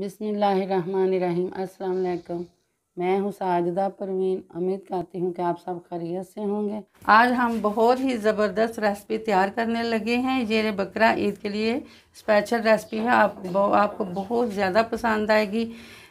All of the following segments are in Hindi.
बिसमीम वालेकुम मैं हूँ साजदा परवीन। उम्मीद करती हूँ कि आप सब खैरियत से होंगे। आज हम बहुत ही ज़बरदस्त रेसिपी तैयार करने लगे हैं। ये बकरा ईद के लिए स्पेशल रेसिपी है। आप आपको बहुत ज़्यादा पसंद आएगी।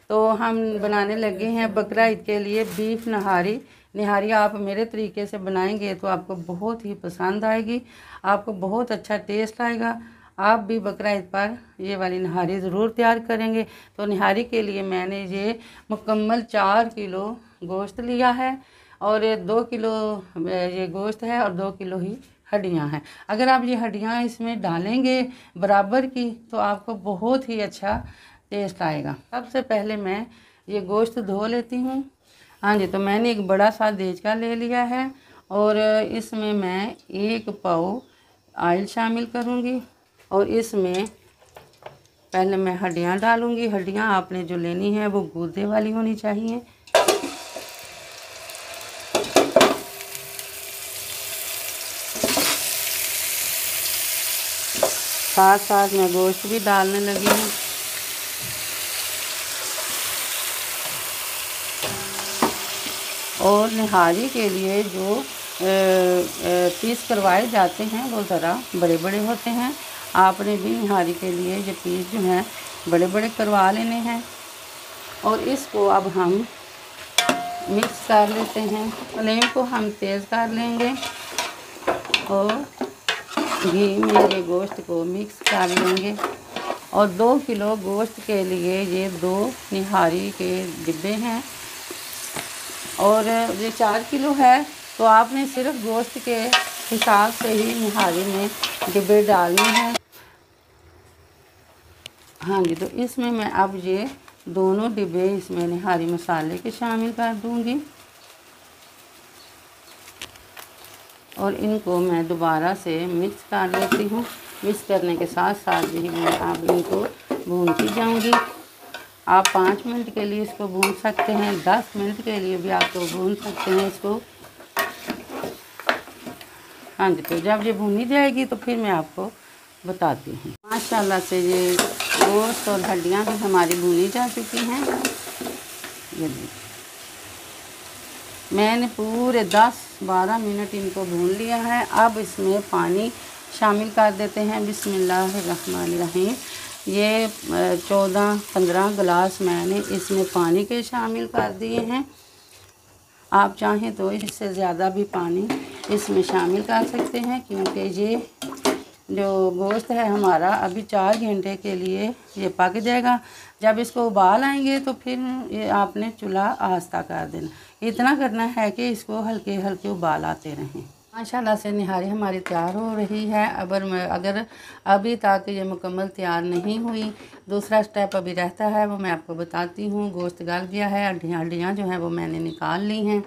तो हम बनाने लगे हैं बकरा ईद के लिए बीफ नहारी। निहारी आप मेरे तरीके से बनाएँगे तो आपको बहुत ही पसंद आएगी। आपको बहुत अच्छा टेस्ट आएगा। आप भी बकरा ईद पर ये वाली नहारी ज़रूर तैयार करेंगे। तो निहारी के लिए मैंने ये मुकम्मल चार किलो गोश्त लिया है और दो किलो, ये गोश्त है और दो किलो ही हड्डियाँ हैं। अगर आप ये हड्डियाँ इसमें डालेंगे बराबर की तो आपको बहुत ही अच्छा टेस्ट आएगा। सबसे पहले मैं ये गोश्त धो लेती हूँ। हाँ जी तो मैंने एक बड़ा सा देजका ले लिया है और इसमें मैं एक पाव आयल शामिल करूँगी। और इसमें पहले मैं हड्डियाँ डालूँगी। हड्डियाँ आपने जो लेनी है वो गूदे वाली होनी चाहिए। साथ साथ मैं गोश्त भी डालने लगी हूँ। और निहारी के लिए जो पीस करवाए जाते हैं वो ज़रा बड़े बड़े होते हैं। आपने भी निहारी के लिए ये पीस जो हैं बड़े बड़े करवा लेने हैं। और इसको अब हम मिक्स कर लेते हैं। फ्लेम को हम तेज़ कर लेंगे। और घी में ये गोश्त को मिक्स कर लेंगे। और दो किलो गोश्त के लिए ये दो निहारी के डिब्बे हैं। और ये चार किलो है तो आपने सिर्फ़ गोश्त के हिसाब से ही निहारी में डिब्बे डालने हैं। हाँ जी तो इसमें मैं अब ये दोनों डिब्बे इसमें निहारी मसाले के शामिल कर दूँगी। और इनको मैं दोबारा से मिक्स कर लेती हूँ। मिक्स करने के साथ साथ ही मैं अब इनको भूनती जाऊँगी। आप पाँच मिनट के लिए इसको भून सकते हैं, दस मिनट के लिए भी आप तो भून सकते हैं इसको। हाँ जी तो जब ये भूनी जाएगी तो फिर मैं आपको बताती हूँ। माशाल्लाह से ये गोश्त और हड्डियाँ भी हमारी भूनी जा चुकी हैं। ये मैंने पूरे दस बारह मिनट इनको भून लिया है। अब इसमें पानी शामिल कर देते हैं। बिसमीम ये चौदह, पंद्रह गिलास मैंने इसमें पानी के शामिल कर दिए हैं। आप चाहें तो इससे ज़्यादा भी पानी इसमें शामिल कर सकते हैं, क्योंकि ये जो गोश्त है हमारा, अभी चार घंटे के लिए ये पक जाएगा। जब इसको उबाल आएँगे तो फिर ये आपने चूल्हा आस्ता कर देना। इतना करना है कि इसको हल्के हल्के उबाल आते रहें। माशाल्लाह से निहारी हमारी तैयार हो रही है। अगर अगर अभी तक ये मुकम्मल तैयार नहीं हुई, दूसरा स्टेप अभी रहता है, वो मैं आपको बताती हूँ। गोश्त गल गया है, हड्डियाँ हड्डियाँ जो हैं वो मैंने निकाल ली हैं।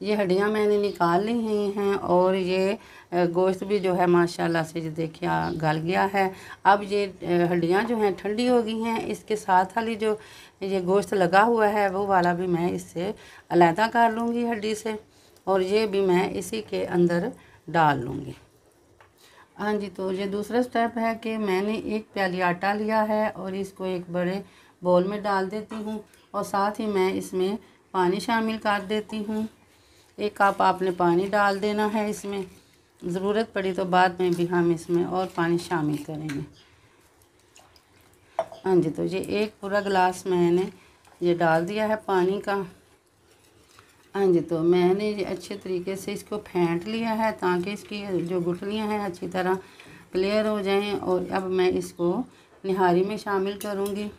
ये हड्डियाँ मैंने निकाल ली हुई हैं और ये गोश्त भी जो है माशाल्लाह से देखिए गल गया है। अब ये हड्डियाँ जो हैं ठंडी हो गई हैं। इसके साथ वाली जो ये गोश्त लगा हुआ है, वो वाला भी मैं इससे अलहदा कर लूँगी हड्डी से और ये भी मैं इसी के अंदर डाल लूँगी। हाँ जी तो ये दूसरा स्टेप है कि मैंने एक प्याली आटा लिया है और इसको एक बड़े बोल में डाल देती हूँ और साथ ही मैं इसमें पानी शामिल कर देती हूँ। एक कप आपने पानी डाल देना है इसमें। ज़रूरत पड़ी तो बाद में भी हम इसमें और पानी शामिल करेंगे। हाँ जी तो ये एक पूरा गिलास मैंने ये डाल दिया है पानी का। हाँ जी तो मैंने ये अच्छे तरीके से इसको फेंट लिया है ताकि इसकी जो गुठलियाँ हैं अच्छी तरह क्लियर हो जाएँ और अब मैं इसको निहारी में शामिल करूँगी।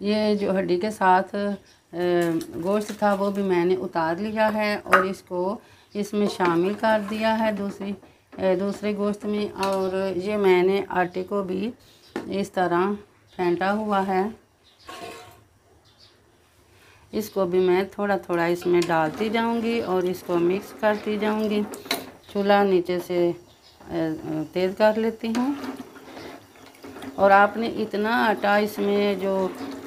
ये जो हड्डी के साथ गोश्त था, वो भी मैंने उतार लिया है और इसको इसमें शामिल कर दिया है दूसरी दूसरे गोश्त में और ये मैंने आटे को भी इस तरह फेंटा हुआ है। इसको भी मैं थोड़ा थोड़ा इसमें डालती जाऊँगी और इसको मिक्स करती जाऊँगी। चूल्हा नीचे से तेज़ कर लेती हूँ। और आपने इतना आटा इसमें जो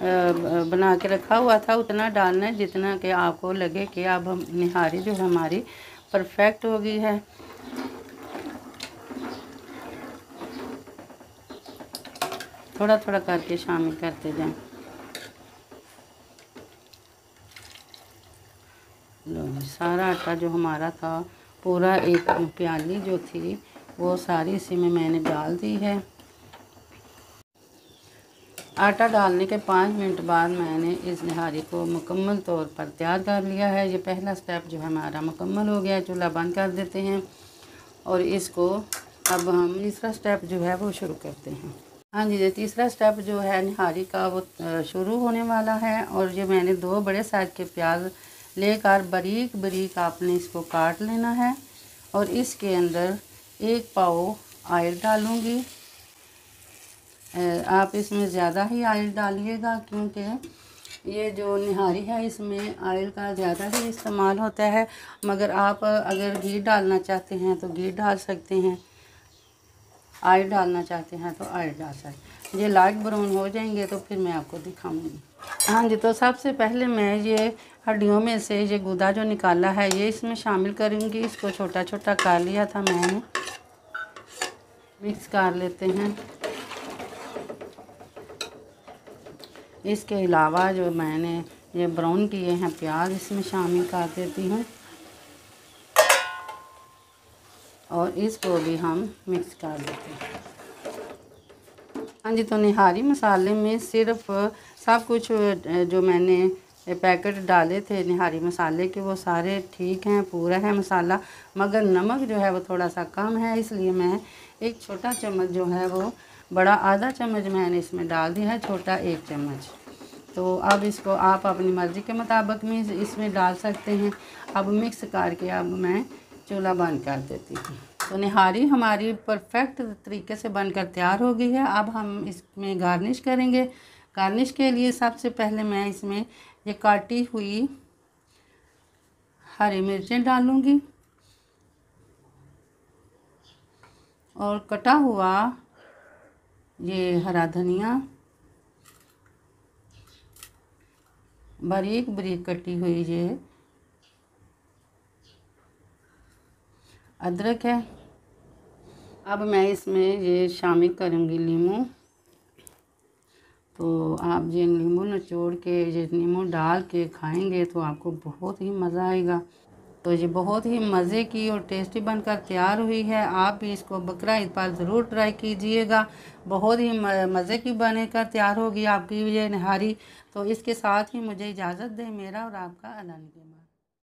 बना के रखा हुआ था, उतना डालना है जितना कि आपको लगे कि अब हम, निहारी जो हमारी परफेक्ट हो गई है। थोड़ा थोड़ा करके शामिल करते जाएँ। लो सारा आटा जो हमारा था, पूरा एक प्याली जो थी, वो सारी इसी में मैंने डाल दी है। आटा डालने के पाँच मिनट बाद मैंने इस नहारी को मुकम्मल तौर पर तैयार कर लिया है। ये पहला स्टेप जो है हमारा मुकम्मल हो गया, चूल्हा बंद कर देते हैं और इसको अब हम तीसरा स्टेप जो है वो शुरू करते हैं। हाँ जी, ये तीसरा स्टेप जो है निहारी का वो शुरू होने वाला है और ये मैंने दो बड़े साइज़ के प्याज लेकर बारीक बारीक आपने इसको काट लेना है और इसके अंदर एक पाव आयल डालूँगी। आप इसमें ज़्यादा ही आयल डालिएगा क्योंकि ये जो निहारी है, इसमें आयल का ज़्यादा ही इस्तेमाल होता है। मगर आप अगर घी डालना चाहते हैं तो घी डाल सकते हैं। आयल डालना चाहते हैं तो आयल डाल सकते हैं। ये लाइट ब्राउन हो जाएँगे तो फिर मैं आपको दिखाऊँगी। हाँ जी तो सबसे पहले मैं ये हड्डियों में से ये गुदा जो निकाला है, ये इसमें शामिल करूँगी। इसको छोटा छोटा कर लिया था मैंने। मिक्स कर लेते हैं। इसके अलावा जो मैंने ये ब्राउन किए हैं प्याज, इसमें शामिल कर देती हूँ। और इसको भी हम मिक्स कर देते हैं। हाँ जी तो निहारी मसाले में सिर्फ़ सब कुछ जो मैंने पैकेट डाले थे निहारी मसाले के, वो सारे ठीक हैं, पूरा है मसाला, मगर नमक जो है वो थोड़ा सा कम है, इसलिए मैं एक छोटा चम्मच जो है वो बड़ा आधा चम्मच मैंने इसमें डाल दिया है, छोटा एक चम्मच। तो अब इसको आप अपनी मर्ज़ी के मुताबिक में इसमें डाल सकते हैं। अब मिक्स करके अब मैं चूल्हा बंद कर देती हूँ। तो निहारी हमारी परफेक्ट तरीके से बनकर तैयार हो गई है। अब हम इसमें गार्निश करेंगे। गार्निश के लिए सबसे पहले मैं इसमें ये काटी हुई हरी मिर्चें डालूँगी। और कटा हुआ ये हरा धनिया। बारीक बारीक कटी हुई ये। अदरक है। अब मैं इसमें ये शामिल करूँगी लीमू तो आप ये नींबू निचोड़ के, ये नींबू डाल के खाएँगे तो आपको बहुत ही मज़ा आएगा। तो ये बहुत ही मज़े की और टेस्टी बनकर तैयार हुई है। आप भी इसको बकरा ईद बार ज़रूर ट्राई कीजिएगा। बहुत ही मज़े की बनकर तैयार होगी आपकी ये नहारी। तो इसके साथ ही मुझे इजाज़त दें मेरा और आपका अल्लाह